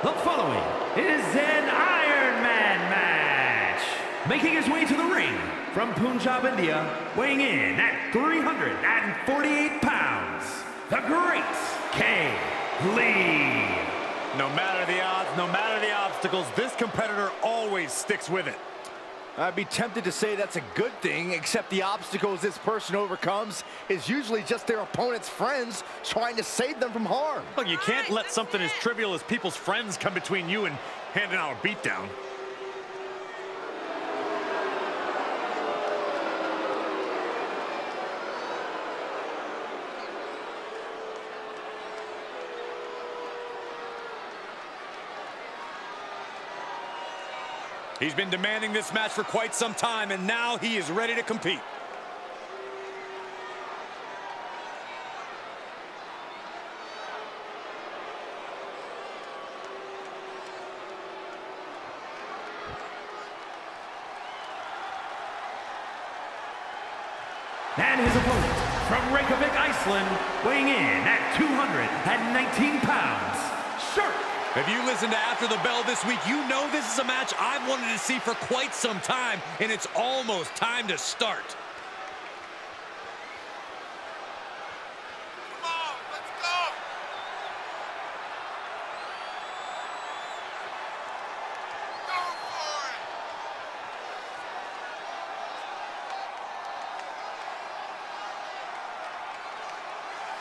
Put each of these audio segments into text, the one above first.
The following is an Iron Man match. Making his way to the ring from Punjab, India, weighing in at 348 pounds, the Great K. Lee. No matter the odds, no matter the obstacles, this competitor always sticks with it. I'd be tempted to say that's a good thing, except the obstacles this person overcomes is usually just their opponent's friends trying to save them from harm. Look, you can't let something as trivial as people's friends come between you and handing out a beatdown. He's been demanding this match for quite some time, and now he is ready to compete. And his opponent from Reykjavik, Iceland, weighing in at 219 pounds, Shark if you listened to After the Bell this week, you know this is a match I've wanted to see for quite some time, and it's almost time to start.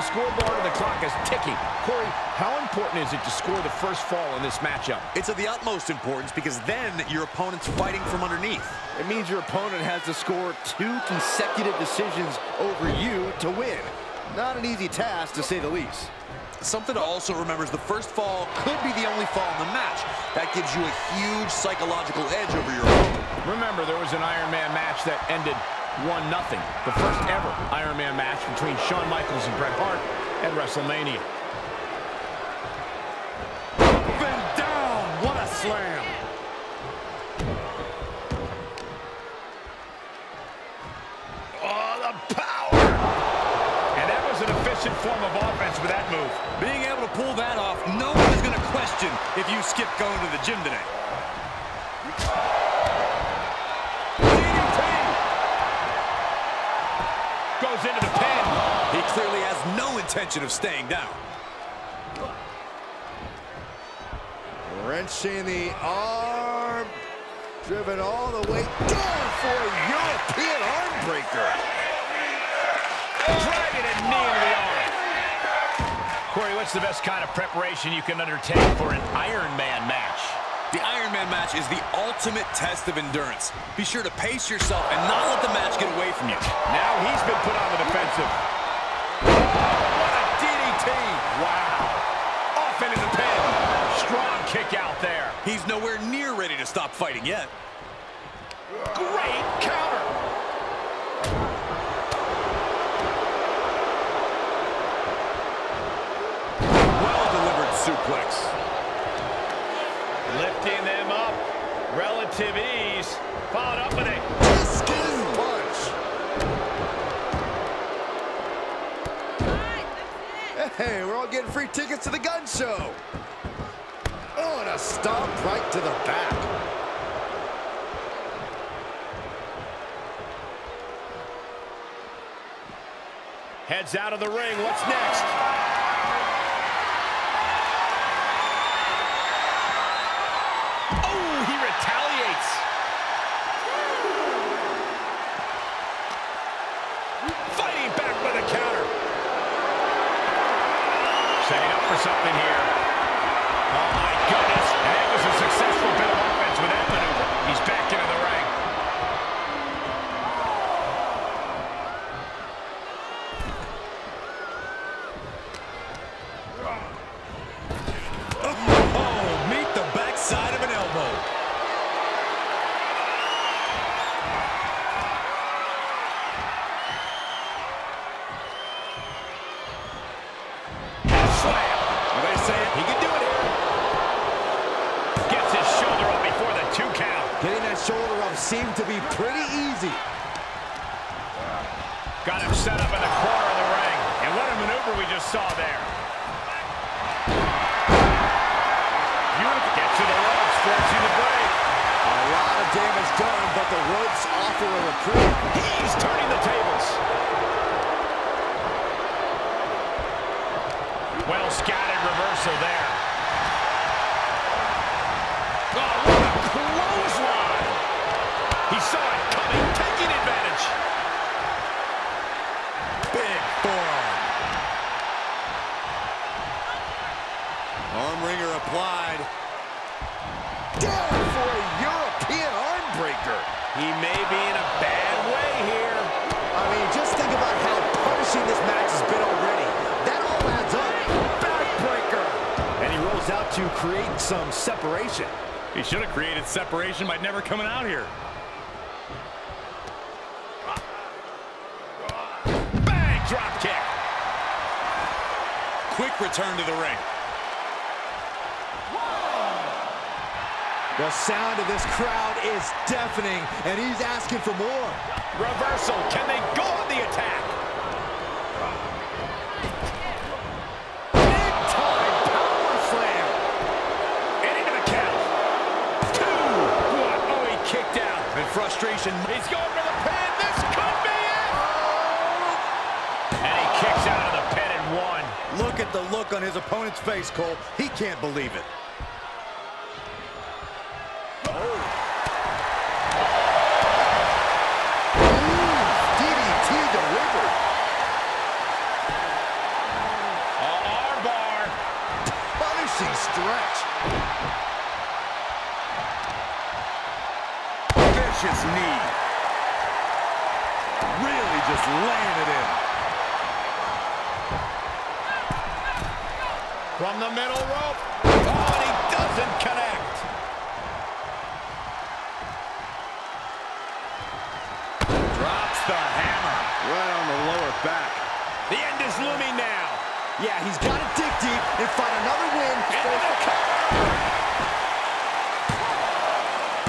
The scoreboard and the clock is ticking. Corey, how important is it to score the first fall in this matchup? It's of the utmost importance because then your opponent's fighting from underneath. It means your opponent has to score two consecutive decisions over you to win. Not an easy task, to say the least. Something to also remember is the first fall could be the only fall in the match. That gives you a huge psychological edge over your opponent. Remember, there was an Iron Man match that ended 1 nothing. The first ever Iron Man match between Shawn Michaels and Bret Hart at WrestleMania. Up and down. What a slam. Oh, the power! And that was an efficient form of offense with that move. Being able to pull that off, no one is going to question if you skip going to the gym today. Goes into the pin. He clearly has no intention of staying down. Wrenching the arm. Driven all the way down for a European arm breaker. Dragging a knee into the arm. Corey, what's the best kind of preparation you can undertake for an Iron Man match? The Iron Man match is the ultimate test of endurance. Be sure to pace yourself and not let the match get away from you. Now he's been put on the defensive. what a DDT! Wow. Off into the pin. Strong kick out there. He's nowhere near ready to stop fighting yet. Great counter. Well-delivered suplex. Lifting them up. Relative ease. Followed up with a skin punch. Hey, we're all getting free tickets to the gun show. Oh, and a stomp right to the back. Heads out of the ring. What's next? Damage done, but the ropes offer a reprieve. He's turning the tables. Well scattered reversal there. Oh, what a clothesline. He saw it coming, taking advantage. Big forearm. Arm wringer applied. Down for a European arm breaker. He may be in a bad way here. I mean, just think about how punishing this match has been already. That all adds up. Backbreaker. And he rolls out to create some separation. He should have created separation by never coming out here. Bang! Drop kick. Quick return to the ring. The sound of this crowd is deafening, and he's asking for more. Reversal. Can they go on the attack? Big time power slam. And into the count. Two. What? Oh, he kicked out. In frustration, He's going for the pin. This could be it. And he kicks out of the pin and one. Look at the look on his opponent's face, Cole. He can't believe it. Stretch. Vicious knee. Really just laying it in. From the middle rope. Oh, and he doesn't connect. Drops the hammer. Right on the lower back. The end is looming now. Yeah, he's got to dig deep and find another win. Into the cover.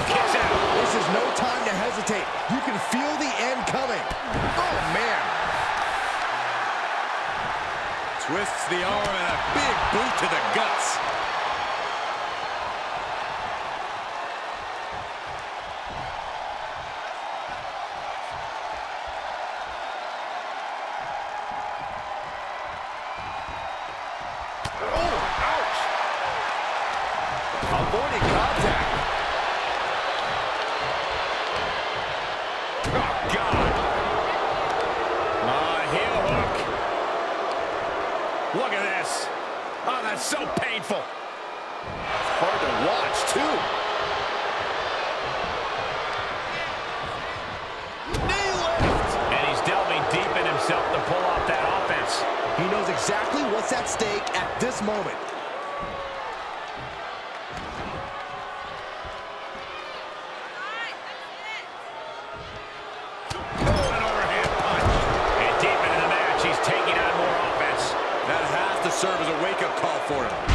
Kicks out. This is no time to hesitate. You can feel the end coming. Oh, man. twists the arm and a big boot to the guts. So painful. It's Hard to watch, too. Knee lift. And he's delving deep in himself to pull off that offense. He knows exactly what's at stake at this moment. For him.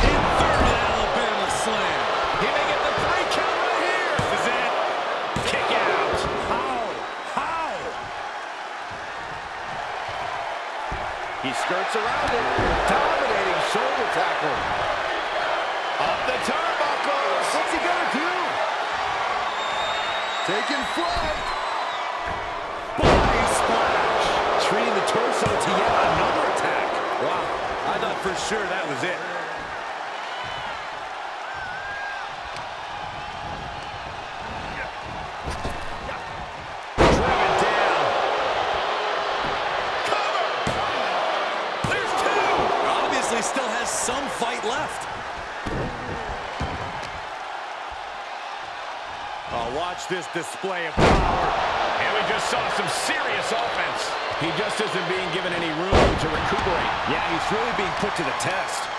Thought for sure that was it. Driven down. Cover. There's two. Obviously still has some fight left. Oh, watch this display of power. And we just saw some serious offense. He just isn't being given any room to recuperate. Yeah, he's really being put to the test.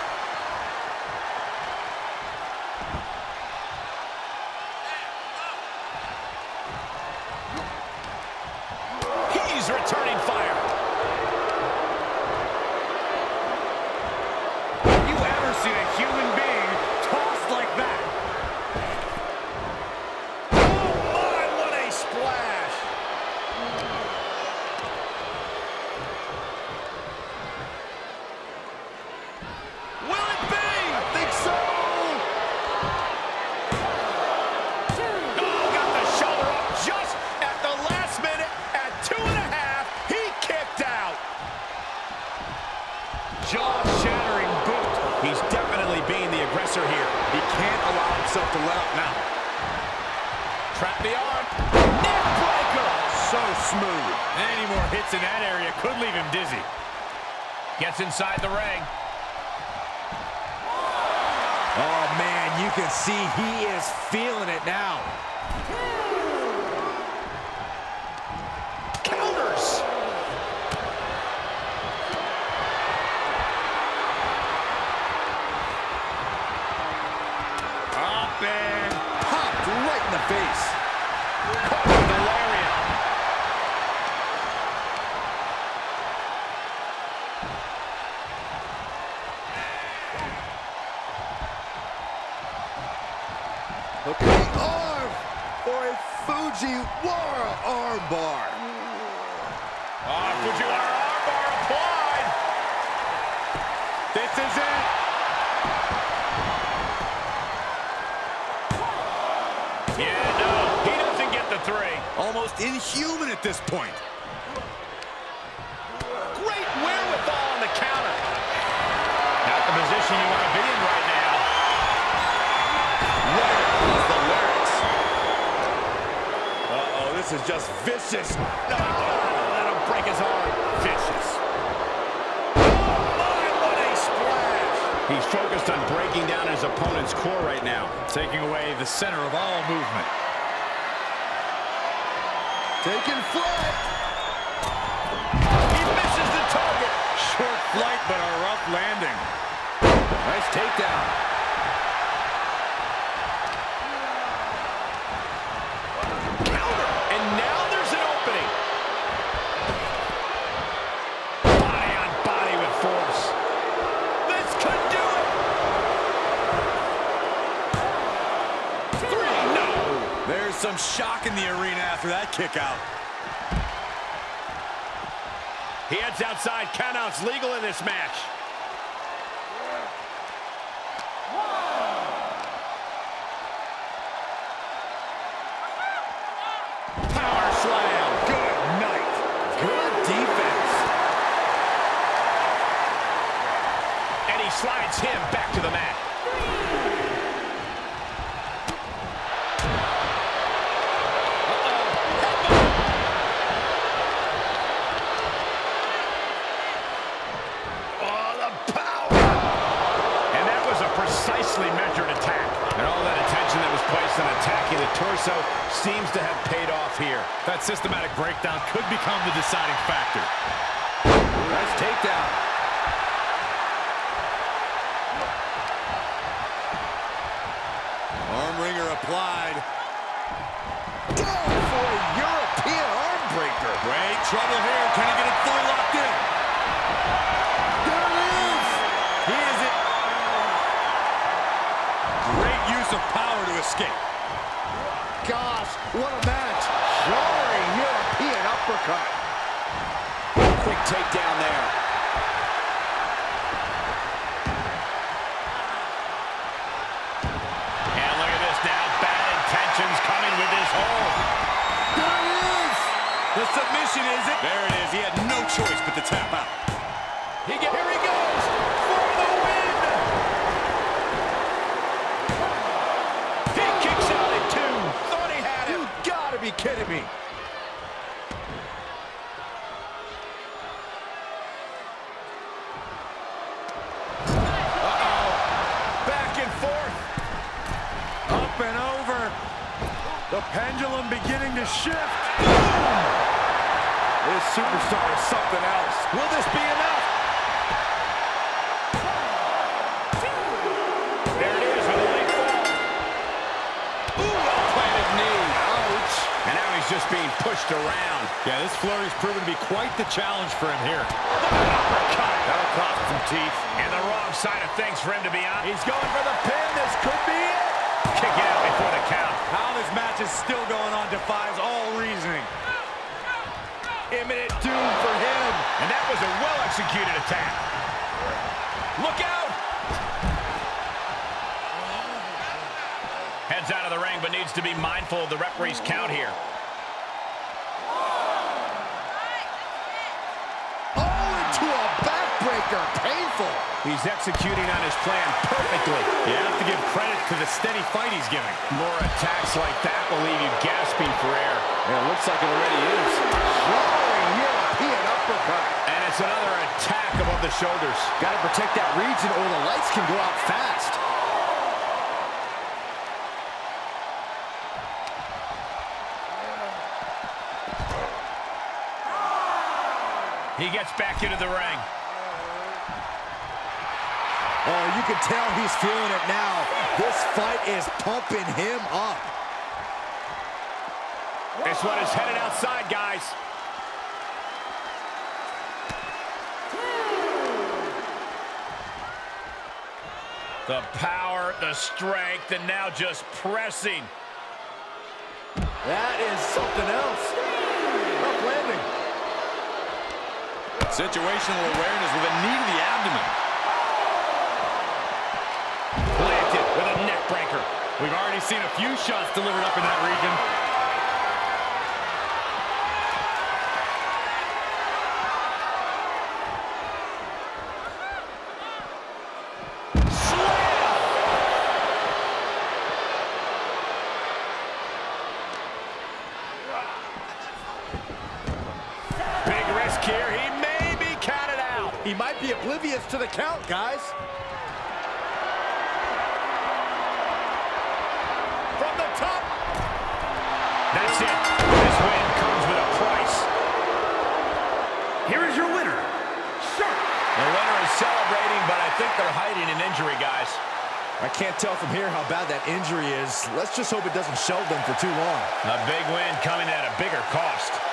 Gets inside the ring. Oh, man, you can see he is feeling it now. Armbar. Oh, ah, Fujiwara armbar applied. This is it. Yeah, no, he doesn't get the three. almost inhuman at this point. Great wherewithal on the counter. Not the position you want to be in right now. Right across the larynx. Uh-oh, this is just vicious. No, let him break his arm. Vicious. Oh, my, what a splash. He's focused on breaking down his opponent's core right now. Taking away the center of all movement. Taking flight. He misses the target. Short flight, but a rough landing. Nice takedown. Shock in the arena after that kick out. He heads outside. Countouts legal in this match. Power slam. Good night. Good defense. And he slides him back to the mat. Oh, the power. And that was a precisely measured attack. And all that attention that was placed on attacking the torso seems to have paid off here. That systematic breakdown could become the deciding factor. Nice takedown. Arm wringer applied. Down for a European arm breaker. Great trouble here. Can he get it fully locked in? There it is. He is it. Great use of power to escape. Gosh, what a match. Jarring European. Quick takedown there. And look at this now. Bad intentions coming with this hold. There it is. The submission is it. There it is. He had no choice but to tap out. He get, here he goes for the win. He kicks out at two. Thought he had him. You gotta be kidding me. Pendulum beginning to shift. This superstar is something else. Will this be enough? There it is with a late fall. Ooh, well-planted knee. Ouch. And now he's just being pushed around. Yeah, this flurry's proven to be quite the challenge for him here. That'll cost some teeth. And the wrong side of things for him to be on. He's going for the pin. This could be it. Kicking out before the count. How this match is still going on defies all reasoning. Imminent doom for him. And that was a well-executed attack. Look out. Heads out of the ring, but needs to be mindful of the referee's count here. Backbreaker. Painful. He's executing on his plan perfectly. You have to give credit to the steady fight he's giving. More attacks like that will leave you gasping for air. Yeah, looks like it already is. Flowing European uppercut. And it's another attack above the shoulders. Got to protect that region or the lights can go out fast. He gets back into the ring. Can tell he's feeling it now. This fight is pumping him up. This one is headed outside, guys. The power, the strength, and now just pressing. That is something else. Up landing. Situational awareness with a knee to the abdomen. With a neck breaker. We've already seen a few shots delivered up in that region. Big risk here. He may be counted out. He might be oblivious to the count, guys. From the top. That's it. This win comes with a price. Here is your winner, Shark. The winner is celebrating, but I think they're hiding an injury, guys. I can't tell from here how bad that injury is. Let's just hope it doesn't show them for too long. A big win coming at a bigger cost.